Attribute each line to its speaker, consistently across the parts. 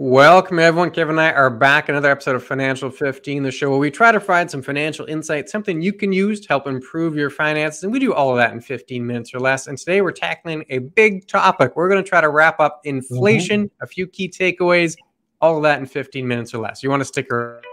Speaker 1: Welcome, everyone. Kevin and I are back. Another episode of Financial 15, the show where we try to provide some financial insight, something you can use to help improve your finances. And we do all of that in 15 minutes or less. And today we're tackling a big topic. We're going to try to wrap up inflation, mm-hmm. a few key takeaways, all of that in 15 minutes or less. You want to stick around.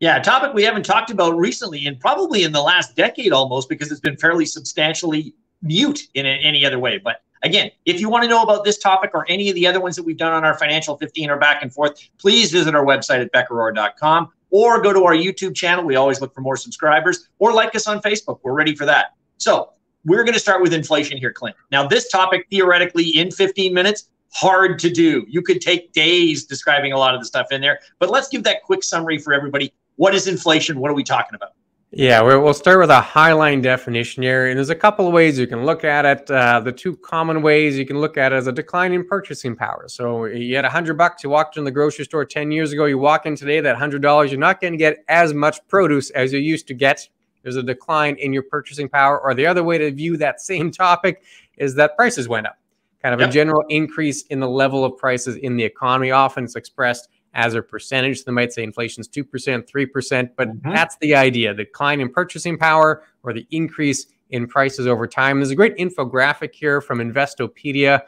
Speaker 2: Yeah, a topic we haven't talked about recently and probably in the last decade almost because it's been fairly substantially mute in any other way. But again, if you want to know about this topic or any of the other ones that we've done on our Financial 15 or back and forth, please visit our website at beckerorr.com or go to our YouTube channel. We always look for more subscribers or like us on Facebook. We're ready for that. So we're going to start with inflation here, Clint. Now, this topic theoretically in 15 minutes, hard to do. You could take days describing a lot of the stuff in there, but let's give that quick summary for everybody what is inflation? What are we talking about?
Speaker 1: Yeah, we'll start with a highline definition here. And there's a couple of ways you can look at it. Uh, the two common ways you can look at it as a decline in purchasing power. So you had a hundred bucks, you walked in the grocery store 10 years ago, you walk in today, that hundred dollars, you're not going to get as much produce as you used to get. There's a decline in your purchasing power. Or the other way to view that same topic is that prices went up. Kind of yep. a general increase in the level of prices in the economy. Often it's expressed as a percentage. They might say inflation's 2%, 3%, but mm-hmm. that's the idea the decline in purchasing power or the increase in prices over time. There's a great infographic here from Investopedia.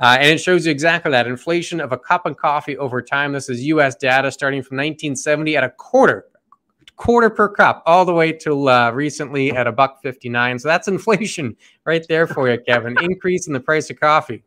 Speaker 1: Uh, and it shows you exactly that inflation of a cup of coffee over time. This is U.S. data starting from 1970 at a quarter, quarter per cup, all the way till uh, recently at a buck 59. So that's inflation right there for you, Kevin. Increase in the price of coffee.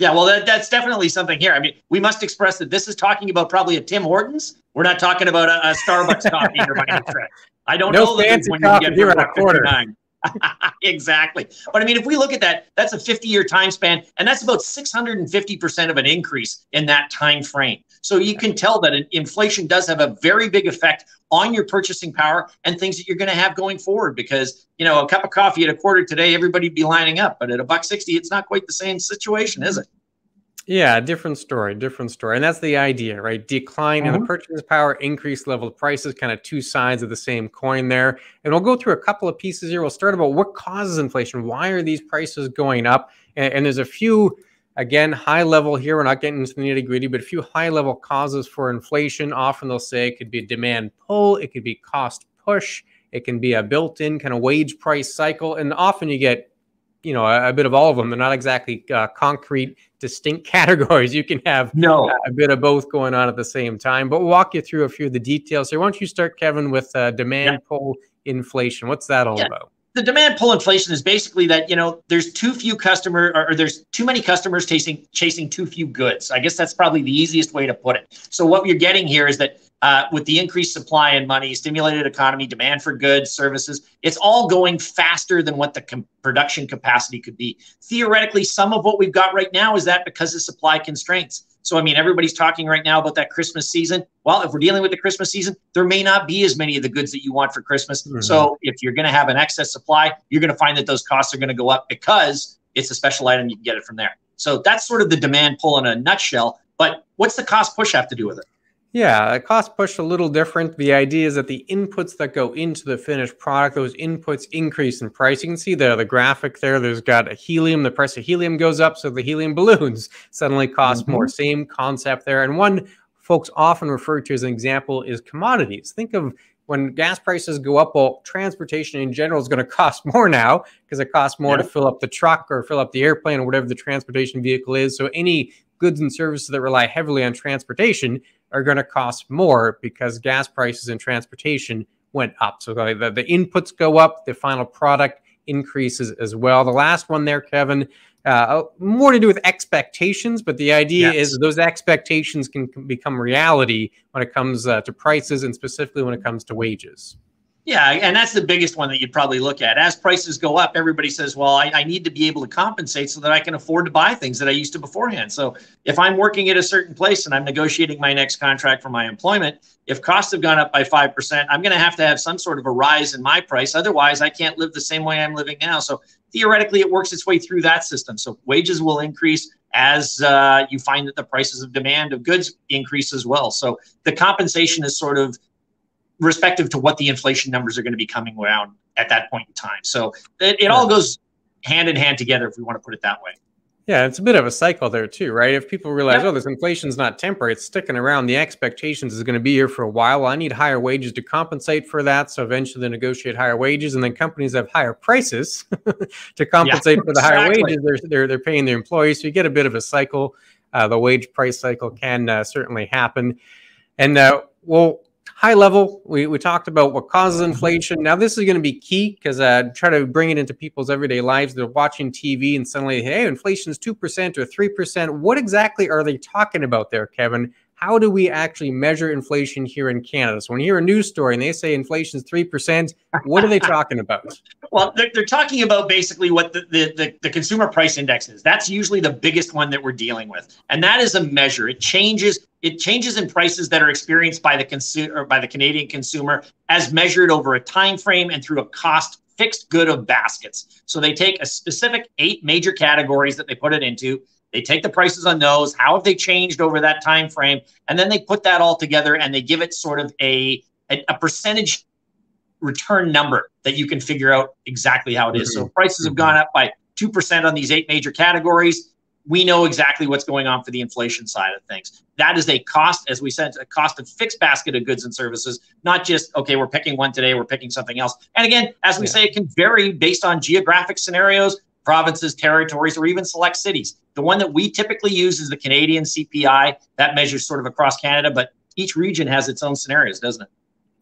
Speaker 2: Yeah, well, that, that's definitely something here. I mean, we must express that this is talking about probably a Tim Hortons. We're not talking about a, a Starbucks coffee by any stretch. I don't
Speaker 1: no
Speaker 2: know
Speaker 1: fancy when coffee you get here at a quarter. 59.
Speaker 2: exactly. But I mean, if we look at that, that's a 50 year time span, and that's about 650% of an increase in that time frame. So you can tell that inflation does have a very big effect on your purchasing power and things that you're going to have going forward because, you know, a cup of coffee at a quarter today, everybody'd be lining up. But at a buck 60, it's not quite the same situation, is it?
Speaker 1: Yeah, different story, different story. And that's the idea, right? Decline in the mm-hmm. purchasing power, increased level of prices, kind of two sides of the same coin there. And we'll go through a couple of pieces here. We'll start about what causes inflation. Why are these prices going up? And, and there's a few, again, high level here. We're not getting into the nitty gritty, but a few high level causes for inflation. Often they'll say it could be demand pull, it could be cost push, it can be a built in kind of wage price cycle. And often you get you know a, a, bit of all of them. They're not exactly uh, concrete, distinct categories. You can have
Speaker 2: no.
Speaker 1: a bit of both going on at the same time. But we'll walk you through a few of the details. here. why don't you start, Kevin, with uh, demand yeah. pull inflation? What's that all yeah. about?
Speaker 2: The demand pull inflation is basically that you know there's too few customer or, or there's too many customers chasing chasing too few goods. I guess that's probably the easiest way to put it. So what you're getting here is that uh, with the increased supply and money, stimulated economy, demand for goods, services, it's all going faster than what the com- production capacity could be. Theoretically, some of what we've got right now is that because of supply constraints. So, I mean, everybody's talking right now about that Christmas season. Well, if we're dealing with the Christmas season, there may not be as many of the goods that you want for Christmas. Mm-hmm. So, if you're going to have an excess supply, you're going to find that those costs are going to go up because it's a special item. You can get it from there. So, that's sort of the demand pull in a nutshell. But what's the cost push have to do with it?
Speaker 1: Yeah, cost push a little different. The idea is that the inputs that go into the finished product, those inputs increase in price. You can see there the graphic there. There's got a helium. The price of helium goes up, so the helium balloons suddenly cost mm-hmm. more. Same concept there. And one folks often refer to as an example is commodities. Think of when gas prices go up, well, transportation in general is going to cost more now because it costs more yeah. to fill up the truck or fill up the airplane or whatever the transportation vehicle is. So any goods and services that rely heavily on transportation are going to cost more because gas prices and transportation went up. So the, the inputs go up, the final product increases as well. The last one there, Kevin, uh, more to do with expectations, but the idea yes. is those expectations can become reality when it comes uh, to prices and specifically when it comes to wages.
Speaker 2: Yeah, and that's the biggest one that you'd probably look at. As prices go up, everybody says, well, I, I, need to be able to compensate so that I can afford to buy things that I used to beforehand. So if I'm working at a certain place and I'm negotiating my next contract for my employment, if costs have gone up by 5%, I'm going to have to have some sort of a rise in my price. Otherwise, I can't live the same way I'm living now. So theoretically, it works its way through that system. So wages will increase, as uh, you find that the prices of demand of goods increase as well. So the compensation is sort of respective to what the inflation numbers are going to be coming around at that point in time. So it, it all goes hand in hand together, if we want to put it that way.
Speaker 1: Yeah, it's a bit of a cycle there too, right? If people realize, oh, this inflation's not temporary, it's sticking around, the expectations is going to be here for a while. Well, I need higher wages to compensate for that. So eventually they negotiate higher wages, and then companies have higher prices to compensate yeah, for the higher wages they're, they're, they're paying their employees. So you get a bit of a cycle. Uh, the wage price cycle can uh, certainly happen. And uh, well, high level, we, we talked about what causes mm-hmm. inflation. Now, this is going to be key because uh, try to bring it into people's everyday lives. They're watching TV and suddenly, hey, inflation is 2% or 3%. What exactly are they talking about there, Kevin? How do we actually measure inflation here in Canada? So when you hear a news story and they say inflation is 3%, what are they talking about?
Speaker 2: Well, they're, they're talking about basically what the, the, the, the consumer price index is. That's usually the biggest one that we're dealing with. And that is a measure. It changes it changes in prices that are experienced by the consumer by the Canadian consumer as measured over a time frame and through a cost fixed good of baskets. So they take a specific eight major categories that they put it into. They take the prices on those, how have they changed over that time frame, and then they put that all together and they give it sort of a a, a percentage return number that you can figure out exactly how it is. Mm-hmm. So prices have gone up by 2% on these eight major categories we know exactly what's going on for the inflation side of things. That is a cost, as we said, a cost of fixed basket of goods and services, not just, okay, we're picking one today, we're picking something else. And again, as we yeah. say, it can vary based on geographic scenarios, provinces, territories, or even select cities. The one that we typically use is the Canadian CPI. That measures sort of across Canada, but each region has its own scenarios, doesn't it?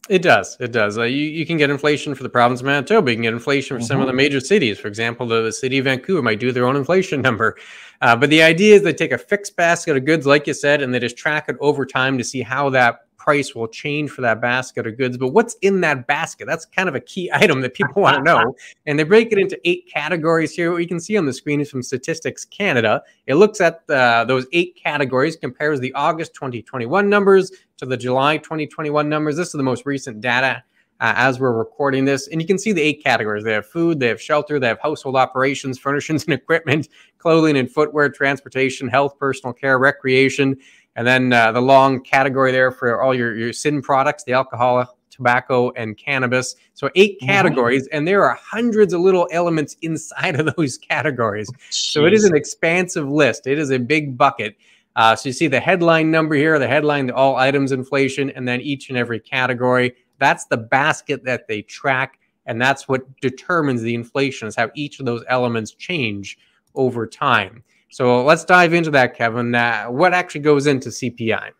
Speaker 1: It does. It does. Uh, you, you can get inflation for the province of Manitoba. You can get inflation for mm-hmm. some of the mm-hmm. major cities. For example, the, the, city of Vancouver might do their own inflation number. Uh, but the idea is they take a fixed basket of goods, like you said, and they just track it over time to see how that price will change for that basket of goods. But what's in that basket? That's kind of a key item that people want to know. And they break it into eight categories here. What you can see on the screen is from Statistics Canada. It looks at uh, those eight categories, compares the August 2021 numbers to the July 2021 numbers. This is the most recent data uh, as we're recording this. And you can see the eight categories. They have food, they have shelter, they have household operations, furnishings and equipment, clothing and footwear, transportation, health, personal care, recreation. And then uh, the long category there for all your, your sin products, the alcohol, tobacco, and cannabis. So eight mm-hmm. categories, mm-hmm. and there are hundreds of little elements inside of those categories. Jeez. So it is an expansive list. It is a big bucket. Uh, so you see the headline number here, the headline, the all items inflation, and then each and every category. That's the basket that they track, and that's what determines the inflation is how each of those elements change over time. So let's dive into that, Kevin. Uh, what actually goes into CPI?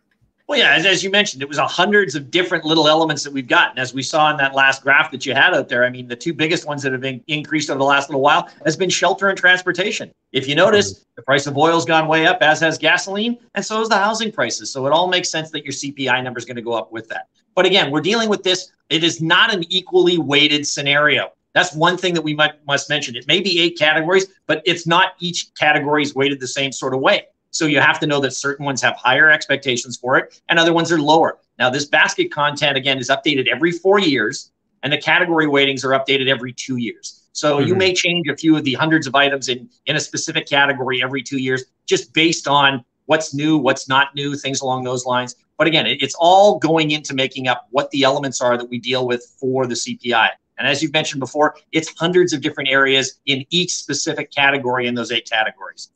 Speaker 2: Well, yeah, as, as you mentioned, it was a hundreds of different little elements that we've gotten. As we saw in that last graph that you had out there, I mean, the two biggest ones that have been increased over the last little while has been shelter and transportation. If you notice, mm-hmm. the price of oil's gone way up, as has gasoline, and so has the housing prices. So it all makes sense that your CPI number is going to go up with that. But again, we're dealing with this. It is not an equally weighted scenario. That's one thing that we might, must mention. It may be eight categories, but it's not each category is weighted the same sort of way. So you have to know that certain ones have higher expectations for it and other ones are lower. Now, this basket content, again, is updated every four years, and the category weightings are updated every two years. So mm-hmm. you may change a few of the hundreds of items in, in a specific category every two years, just based on what's new, what's not new, things along those lines. But again, it, it's all going into making up what the elements are that we deal with for the CPI. And as you've mentioned before, it's hundreds of different areas in each specific category in those eight categories.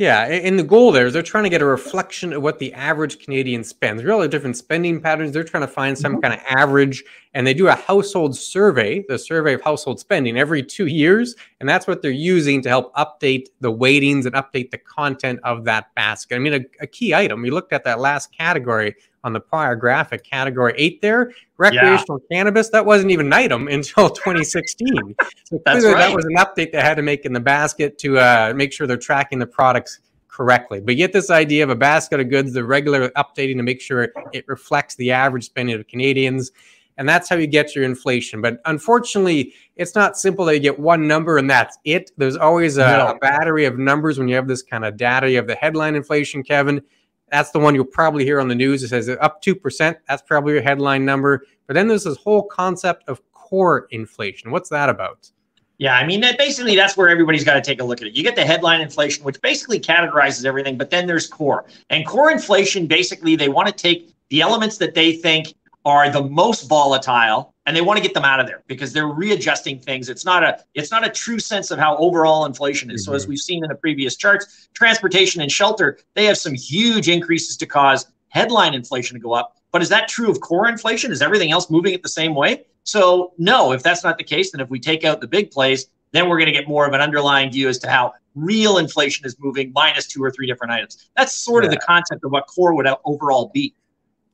Speaker 1: Yeah, and the goal there is they're trying to get a reflection of what the average Canadian spends. Really different spending patterns. They're trying to find some mm-hmm. kind of average, and they do a household survey, the survey of household spending every two years, and that's what they're using to help update the weightings and update the content of that basket. I mean, a, a key item. We looked at that last category on the prior graphic, category eight there, recreational yeah. cannabis, that wasn't even an item until 2016. so clearly right. that was an update they had to make in the basket to uh, make sure they're tracking the products correctly. But you get this idea of a basket of goods, the regular updating to make sure it reflects the average spending of Canadians. And that's how you get your inflation. But unfortunately, it's not simple that you get one number and that's it. There's always a, no. a battery of numbers when you have this kind of data. You have the headline inflation, Kevin. That's the one you'll probably hear on the news. It says up 2%. That's probably your headline number. But then there's this whole concept of core inflation. What's that about?
Speaker 2: Yeah, I mean, that basically that's where everybody's got to take a look at it. You get the headline inflation, which basically categorizes everything, but then there's core. And core inflation, basically, they want to take the elements that they think are the most volatile and they want to get them out of there because they're readjusting things it's not a it's not a true sense of how overall inflation is mm-hmm. so as mm-hmm. we've seen in the previous charts transportation and shelter they have some huge increases to cause headline inflation to go up but is that true of core inflation is everything else moving it the same way so no if that's not the case then if we take out the big plays then we're going to get more of an underlying view as to how real inflation is moving minus two or three different items that's sort yeah. of the concept of what core would overall be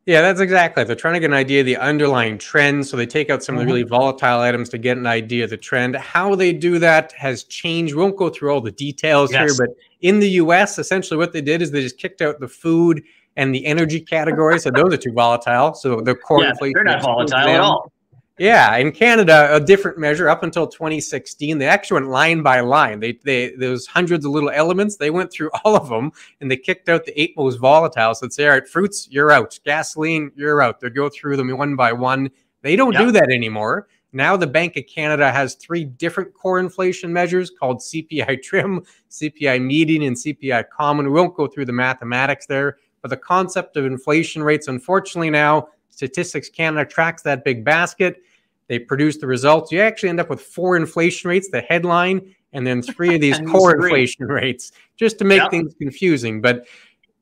Speaker 1: yeah, that's exactly. They're trying to get an idea of the underlying trend. So they take out some mm-hmm. of the really mm-hmm. volatile items to get an idea of the trend. How they do that has changed. We won't go through all the details yes. here, but in the US, essentially what they did is they just kicked out the food and the energy category. so those are too volatile. So the core
Speaker 2: yeah, inflation. They're not volatile at all.
Speaker 1: Yeah, in Canada, a different measure up until 2016, they actually went line by line. They they those hundreds of little elements, they went through all of them and they kicked out the eight most volatile. So it's all right, fruits, you're out. Gasoline, you're out. They go through them one by one. They don't yep. do that anymore. Now the Bank of Canada has three different core inflation measures called CPI trim, CPI median, and CPI common. We won't go through the mathematics there, but the concept of inflation rates, unfortunately, now Statistics Canada tracks that big basket. They produce the results. You actually end up with four inflation rates, the headline, and then three of these core inflation rates, just to make yep. things confusing. But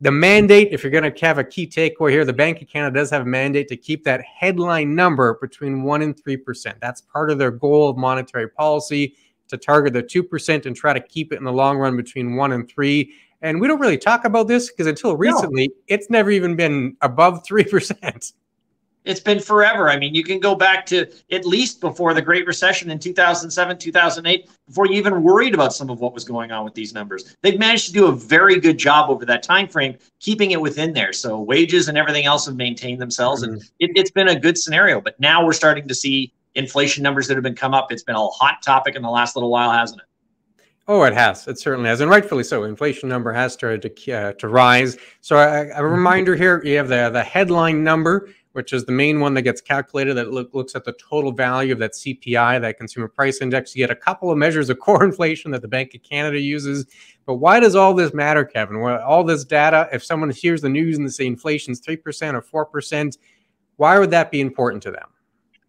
Speaker 1: the mandate, if you're going to have a key takeaway here, the Bank of Canada does have a mandate to keep that headline number between 1% and 3%. That's part of their goal of monetary policy to target the 2% and try to keep it in the long run between 1 and 3. And we don't really talk about this because until recently, no. it's never even been above 3%.
Speaker 2: It's been forever. I mean, you can go back to at least before the Great Recession in 2007, 2008, before you even worried about some of what was going on with these numbers. They've managed to do a very good job over that time frame, keeping it within there. So wages and everything else have maintained themselves, mm-hmm. and it, it's been a good scenario. But now we're starting to see inflation numbers that have been come up. It's been a hot topic in the last little while, hasn't it?
Speaker 1: Oh, it has. It certainly has, and rightfully so. Inflation number has started to uh, to rise. So, a, a mm-hmm. reminder here: you have the the headline number, which is the main one that gets calculated that look, looks at the total value of that CPI, that consumer price index. You get a couple of measures of core inflation that the Bank of Canada uses. But why does all this matter, Kevin? Well, all this data, if someone hears the news and they say inflation's 3% or 4%, why would that be important to them?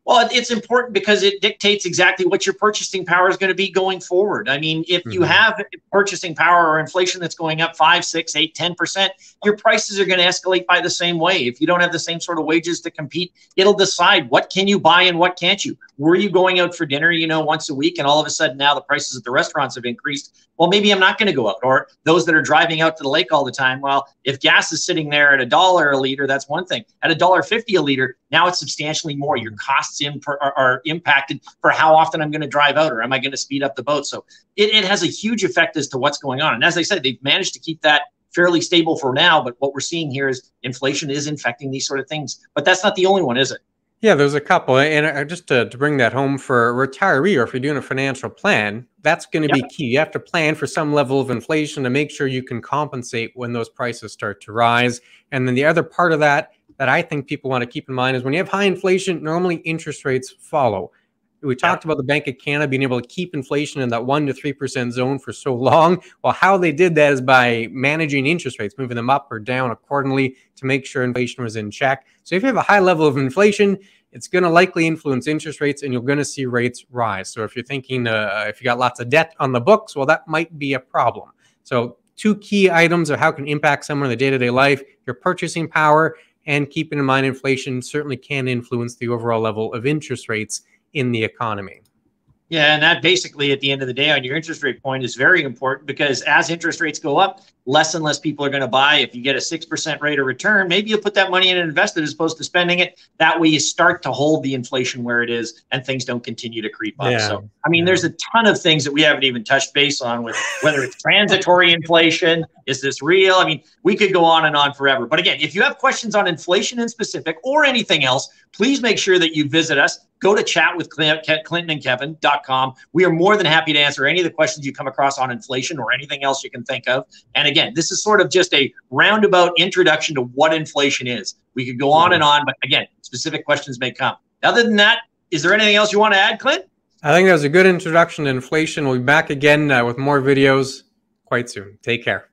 Speaker 2: Well, it's important because it dictates exactly what your purchasing power is going to be going forward. I mean, if you mm-hmm. have purchasing power or inflation that's going up five, six, eight, ten percent, your prices are going to escalate by the same way. If you don't have the same sort of wages to compete, it'll decide what can you buy and what can't you. Were you going out for dinner, you know, once a week, and all of a sudden now the prices at the restaurants have increased? Well, maybe I'm not going to go out. Or those that are driving out to the lake all the time. Well, if gas is sitting there at a dollar a liter, that's one thing. At a dollar fifty a liter, now it's substantially more. Your costs in per, are, are, impacted for how often I'm going to drive out or am I going to speed up the boat. So it, it has a huge effect as to what's going on. And as I said, they've managed to keep that fairly stable for now. But what we're seeing here is inflation is infecting these sort of things. But that's not the only one, is it?
Speaker 1: Yeah, there's a couple. And uh, just to, to bring that home for a retiree or if you're doing a financial plan, that's going to yep. be key. You have to plan for some level of inflation to make sure you can compensate when those prices start to rise. And then the other part of that that I think people want to keep in mind is when you have high inflation, normally interest rates follow. We talked yeah. about the Bank of Canada being able to keep inflation in that one to three percent zone for so long. Well, how they did that is by managing interest rates, moving them up or down accordingly to make sure inflation was in check. So if you have a high level of inflation, it's going to likely influence interest rates, and you're going to see rates rise. So if you're thinking uh, if you got lots of debt on the books, well, that might be a problem. So two key items of how can impact someone in the day-to-day life: your purchasing power and keeping in mind, inflation certainly can influence the overall level of interest rates in the economy.
Speaker 2: Yeah, and that basically at the end of the day on your interest rate point is very important because as interest rates go up, less and less people are going to buy. If you get a 6% rate of return, maybe you'll put that money in and invest it as opposed to spending it. That way you start to hold the inflation where it is and things don't continue to creep up. Yeah. So, I mean, yeah. there's a ton of things that we haven't even touched base on with whether it's transitory inflation, is this real? I mean, we could go on and on forever. But again, if you have questions on inflation in specific or anything else, please make sure that you visit us go to chat with Clinton and Kevin.com. We are more than happy to answer any of the questions you come across on inflation or anything else you can think of. And again, this is sort of just a roundabout introduction to what inflation is. We could go on and on, but again, specific questions may come. Other than that, is there anything else you want to add, Clint?
Speaker 1: I think that was a good introduction to inflation. We'll be back again uh, with more videos quite soon. Take care.